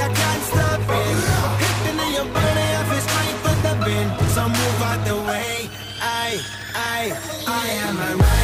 I can't stop it. In your body, I for the. So move out the way. I, I, I am a rider.